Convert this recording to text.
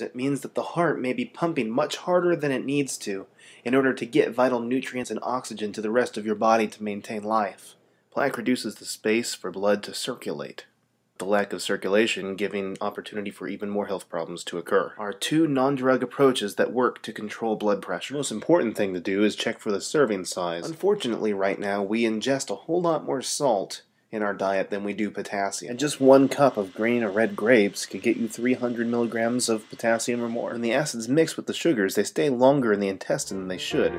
it means that the heart may be pumping much harder than it needs to in order to get vital nutrients and oxygen to the rest of your body to maintain life. Plaque reduces the space for blood to circulate, the lack of circulation giving opportunity for even more health problems to occur. Are two non-drug approaches that work to control blood pressure. The most important thing to do is check for the serving size. Unfortunately, right now we ingest a whole lot more salt in our diet than we do potassium. And just one cup of green or red grapes could get you 300 milligrams of potassium or more. When the acids mix with the sugars, they stay longer in the intestine than they should.